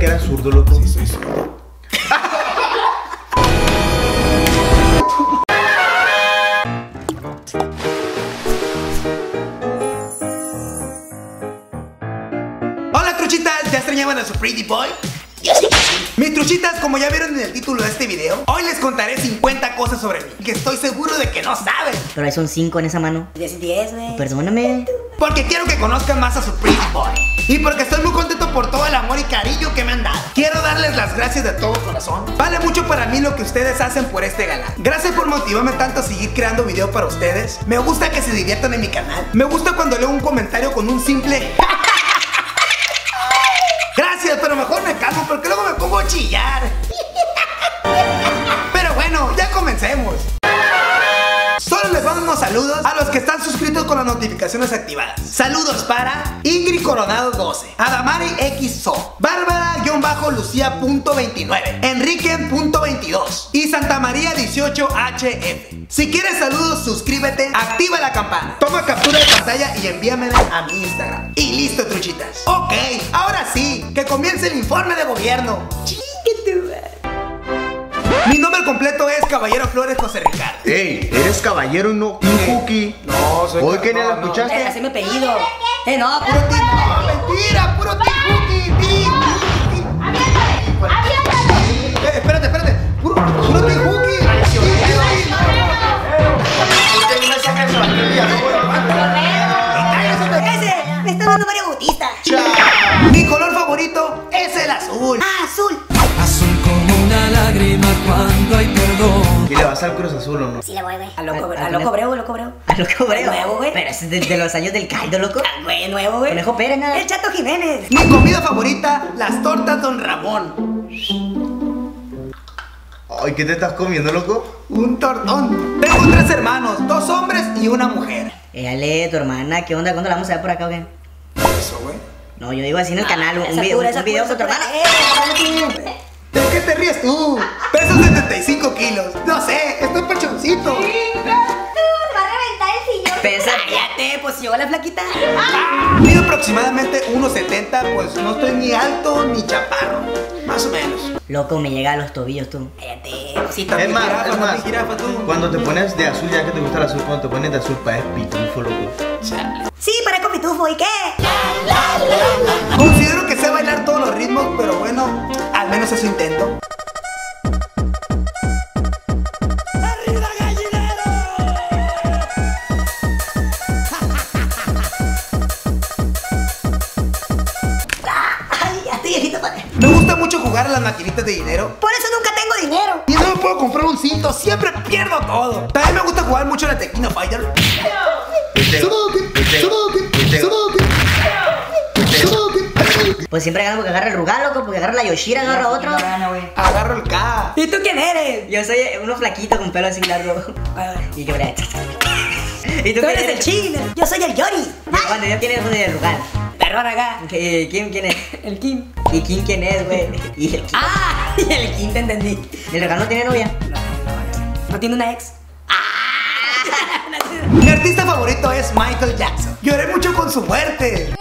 que era zurdo, loco. Sí, soy zurdo. Hola truchitas, ¿ya extrañaban a su pretty boy? Yo sí. Mis truchitas, como ya vieron en el título de este video, hoy les contaré 50 cosas sobre mí, que estoy seguro de que no saben. Pero hay son cinco en esa mano. 10 y 10, güey. Perdóname. Porque quiero que conozcan más a su pretty boy. Y porque estoy muy contento por todo el amor y cariño que me han dado. Quiero darles las gracias de todo corazón. Vale mucho para mí lo que ustedes hacen por este galán. Gracias por motivarme tanto a seguir creando video para ustedes. Me gusta que se diviertan en mi canal. Me gusta cuando leo un comentario con un simple... Gracias, pero mejor me calmo porque luego me pongo a chillar. Pero bueno, ya comencemos. Unos saludos a los que están suscritos con las notificaciones activadas. Saludos para Ingrid Coronado 12, Adamari XO, Bárbara-Lucía.29, Enrique.22 y Santa María 18HF. Si quieres saludos, suscríbete, activa la campana, toma captura de pantalla y envíamela a mi Instagram. Y listo, truchitas. Ok, ahora sí, que comience el informe de gobierno. Mi nombre completo es Caballero Flores José Ricardo. Ey, eres caballero, no un cookie. No, soy Hoy que no, ni la no. escuchaste. Eh, así me apellido. Eh, no, Puro ti, no, mentira, puro ti, cookie, ti. Eh, espérate, espérate. Puro, puro ti, cookie. Ese. Me está dando. Mi color favorito es el azul. Ah, azul. Lágrima cuando hay perdón. ¿Y le vas al Cruz Azul o no? Sí le voy, güey. A loco, al a loco conejo. breu, loco breu. A lo cobreo. Nuevo, güey. Pero es de, de los años del caldo, loco. Ah, Güey, nuevo, güey. Conejo Pérez, nada. El Chato Jiménez. Mi comida favorita, las tortas Don Ramón. Ay, ¿qué te estás comiendo, loco? Un tortón. Tengo tres hermanos, dos hombres y una mujer. Éale, tu hermana, ¿qué onda? ¿Cuándo la vamos a ver por acá o qué? Eso, güey. No, yo digo así en el canal, un, pura, un esa video con tu hermana. ¿De qué te ríes tú? Peso 75 kilos. No sé, estoy pachoncito. Va a reventar el sillón. Pesa. Cállate, pues llegó la flaquita. Mido aproximadamente 1.70, pues no estoy ni alto ni chaparro. Más o menos. Loco, me llega a los tobillos tú. Cállate, cosita. También Es más, jirafa, es más. jirafa, tú. Cuando te pones de azul, ya que te gusta el azul, cuando te pones de azul, pareces pitufo, loco. Sí, parezco pitufo, ¿y qué? Considero puedo comprar un cinto, siempre pierdo todo. También me gusta jugar mucho la Tequino Fighter. Pues siempre gano porque agarra el Rugal, loco, porque agarra la Yoshira, agarra otro. Agarro el K. ¿Y tú quién eres? Yo soy uno flaquito con pelo así largo. Y que bre- ¿Y tú Tú quién eres el chino. Yo soy el Johnny. Cuando yo uno del Rugal. Perrón acá. ¿Qué- ¿Quién quién es? El Kim. ¿Y quién quién es, güey? ¿Y el Kim? Ah, y el Kim te entendí. ¿El Rugal no tiene novia? ¿No tiene una ex? Mi artista favorito es Michael Jackson. Lloré mucho con su muerte.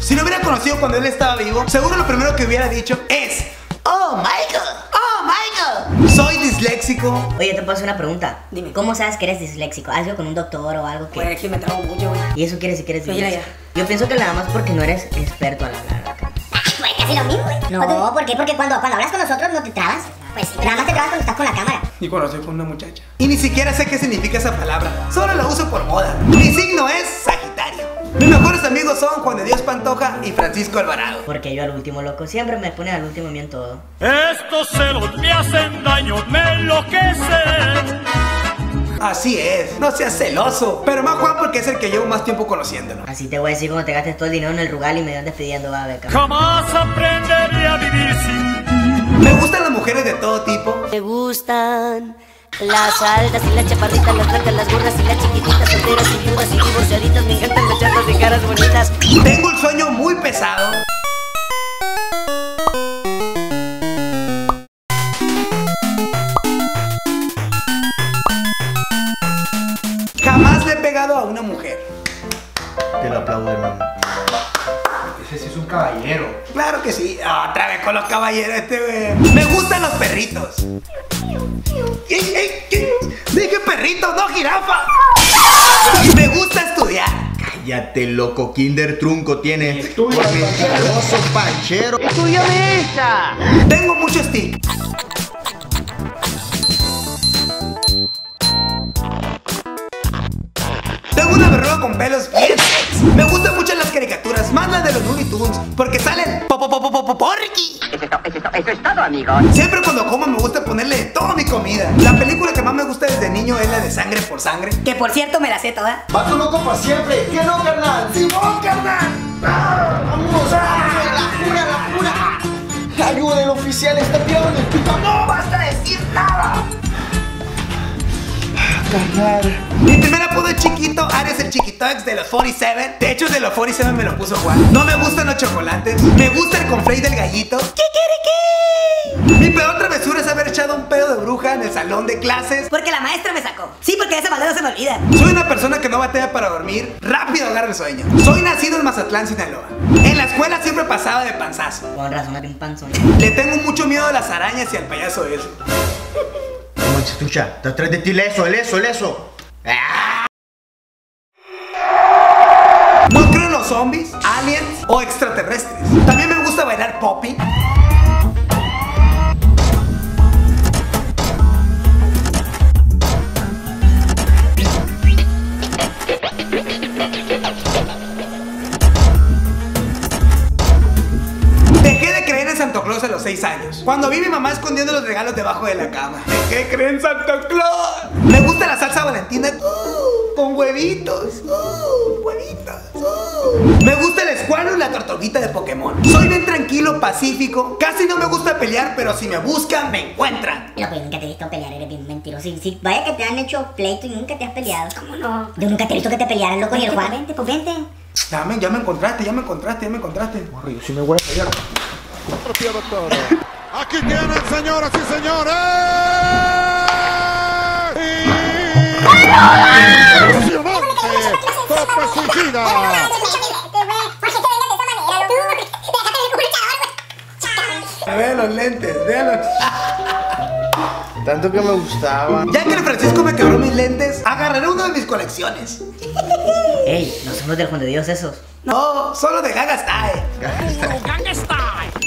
Si lo hubiera conocido cuando él estaba vivo, seguro lo primero que hubiera dicho es: oh, Michael. Disléxico. Oye, te puedo hacer una pregunta. Dime. ¿Cómo sabes que eres disléxico? ¿Algo con un doctor o algo que.? Pues que me trago mucho, güey. ¿Y eso quiere decir que eres ya, disléxico? Yo pienso que nada más porque no eres experto al hablar acá. Pues casi lo mismo, güey. No. ¿por qué? Porque cuando, cuando hablas con nosotros no te trabas. Pues sí. Nada más te trabas cuando estás con la cámara. Y cuando estoy con una muchacha. Y ni siquiera sé qué significa esa palabra. Solo la uso por moda. Mi signo es. Mis mejores amigos son Juan de Dios Pantoja y Francisco Alvarado. Porque yo al último, loco, siempre me pone al último a mí en todo. Estos celos me hacen daño, me enloquecen. Así es, no seas celoso. Pero más Juan porque es el que llevo más tiempo conociéndolo. Así te voy a decir cuando te gastes todo el dinero en el Rugal y me van despidiendo, va a ver, cabrón. Jamás aprenderé a vivir sin ti. Me gustan las mujeres de todo tipo. Me gustan las altas y las chaparritas, las blancas, las gordas y las chiquititas, solteras y viudas y divorciaditas. Me encantan las chatas de caras bonitas. Tengo el sueño muy pesado. Ese sí es un caballero. Claro que sí. Otra vez con los caballeros este güey. Me gustan los perritos. ¡Ey, ey, ey! Dije perritos, no jirafa. Me gusta estudiar. Cállate, loco. Kinder Trunco tiene. Por mentiroso, panchero. Tengo mucho stick. Tengo una verruga con pelos más las de los Looney Tunes, porque salen po po po po po po porky. Eso es, to- eso es to- eso es todo, amigos. Siempre cuando como me gusta ponerle de todo mi comida. La película que más me gusta desde niño es la de Sangre por Sangre. Que por cierto me la sé toda. Vato loco para siempre. ¿Qué no, carnal? ¡Simón, carnal! ¡Vamos! ¡La cura, la cura! ¡Ayuden, oficial! ¡Está el pico! ¡No basta decir nada! Carnal. Mi primer apodo es chiquito, Ares el chiquito ex de los 47. De hecho, de los 47 me lo puso Juan. No me gustan los chocolates. Me gusta el conflay del gallito. ¿Qué quiere qué? Mi peor travesura es haber echado un pedo de bruja en el salón de clases. Porque la maestra me sacó. Sí, porque esa maldad no se me olvida. Soy una persona que no batalla para dormir. Rápido agarra el sueño. Soy nacido en Mazatlán, Sinaloa. En la escuela siempre pasaba de panzazo. Con razón, era un panzón. Le tengo mucho miedo a las arañas y al payaso ese. ¿Cómo se escucha? Está atrás de ti el eso, el eso, el eso. No creo en los zombies, aliens o extraterrestres. También me gusta bailar popping. Vi mi mamá escondiendo los regalos debajo de la cama. Dejé de creer en Santa Claus. Me gusta la salsa valentina uh, con huevitos. uh, huevitos. uh. Me gusta el escuadro y la tortuguita de Pokémon. Soy bien tranquilo, pacífico. Casi no me gusta pelear, pero si me buscan, me encuentran. Loco, yo nunca te he visto pelear, eres bien mentiroso. Sí, sí, vaya que te han hecho pleito y nunca te has peleado. ¿Cómo no? Yo nunca te he visto que te pelearas, loco, ni el pues Juan. vente, pues vente. Ya me, ya me encontraste, ya me encontraste, ya me encontraste. Yo sí me voy a fallar. Aquí tienen, señoras y señores. Impresionante. Tope suicida. Vean los lentes, vean los... Tanto que me gustaba. Ya que el Francisco me quebró mis lentes, agarraré uno de mis colecciones. Ey, no son los del Juan de Dios esos. No, solo de Gaga Style.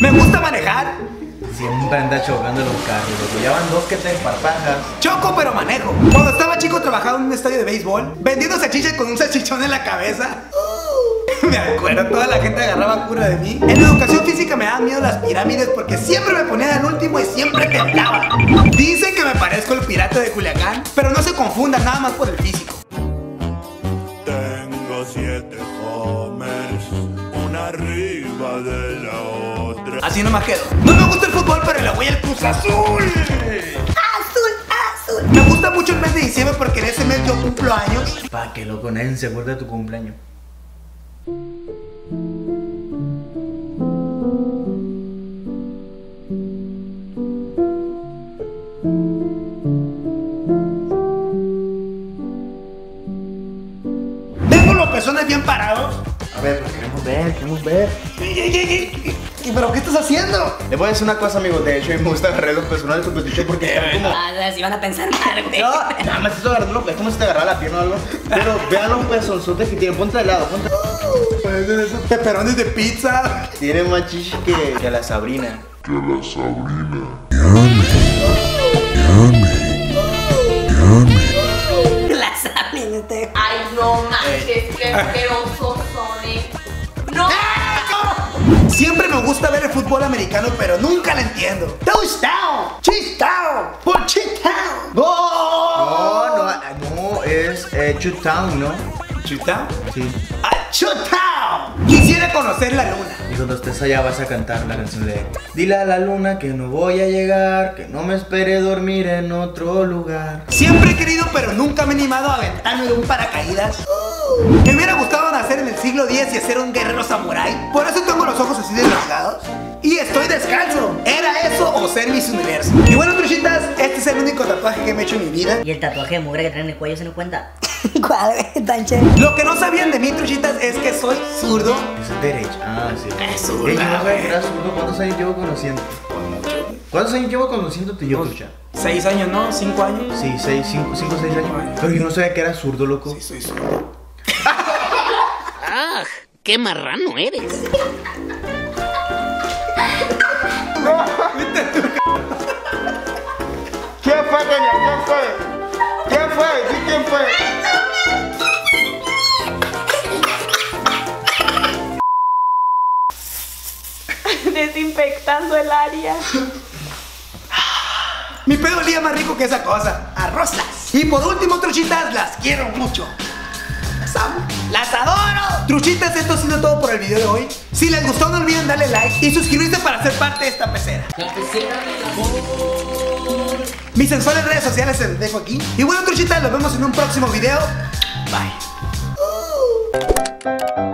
Me gusta manejar. Siempre anda chocando los carros, loco. Ya van dos que te esparpajas. Choco pero manejo. Cuando estaba chico trabajaba en un estadio de béisbol, vendiendo salchichas con un salchichón en la cabeza. Me acuerdo, toda la gente agarraba cura de mí. En educación física me daban miedo las pirámides porque siempre me ponían al último y siempre temblaba. Dicen que me parezco el pirata de Culiacán, pero no se confundan nada más por el físico. Tengo siete homers, una arriba de la otra. Así nomás quedo. No me gusta el fútbol, pero le voy al Cruz Azul. Azul, azul. Me gusta mucho el mes de diciembre porque en ese mes yo cumplo años. Pa' que loco, nadie se acuerda de tu cumpleaños. Tengo los pezones bien parados. A ver, pues queremos ver, queremos ver. Ey, ey, ey, ey. ¿Y pero qué estás haciendo? Le voy a decir una cosa, amigos. De hecho, a mí me gusta agarrar los personajes de tu petiche porque están como. Ah, si van a pensar mal, güey. No, nada más estoy agarrando los Es como si te agarrara la pierna o algo. Pero vean los pezonzotes que tienen. Ponte de lado, ponte. Parecen esos peperones de pizza. Tiene más chichis que, que la Sabrina. La saben ustedes. Ay, no manches, qué. No. Siempre me gusta ver el fútbol americano, pero nunca lo entiendo. Touchdown, touchdown, por touchdown. ¡Gol! No, no, no, es eh, Town, ¿no? ¿Touchdown? Sí. ¡Ah, touchdown! Quisiera conocer la luna. Y cuando estés allá vas a cantar la canción de Dile a la luna que no voy a llegar, que no me espere dormir en otro lugar. Siempre he querido, pero nunca me he animado a aventarme de un paracaídas. Me hubiera gustado nacer en el siglo X y ser un guerrero samurái. Por eso tengo los ojos así de rasgados. Y estoy descalzo. ¿Era eso o ser mis universo? Y bueno, truchitas, este es el único tatuaje que me he hecho en mi vida. Y el tatuaje de mugre que traen en el cuello se nos cuenta. ¿Cuál? Tan chévere. Lo que no sabían de mí, truchitas, es que soy zurdo. Es derecho. Ah, sí. Es no zurdo. ¿Cuántos años llevo conociendo? ¿Cuántos años llevo conociéndote yo, Trucha? Seis años, ¿no? Cinco años. Sí, seis, cinco, cinco, seis años. Pero yo no sabía que eras zurdo, loco. Sí, soy zurdo. ¡Qué marrano eres! ¿Quién fue, Kenia? ¿Quién fue? ¿Quién fue? ¿Sí, quién fue? Desinfectando el área. Mi pedo olía más rico que esa cosa. A rosas. Y por último, truchitas, las quiero mucho. ¡Las adoro! Truchitas, esto ha sido todo por el video de hoy. Si les gustó, no olviden darle like y suscribirse para ser parte de esta pecera. La pecera del amor. Mis sensuales redes sociales se los dejo aquí. Y bueno, truchitas, los vemos en un próximo video. Bye. Uh.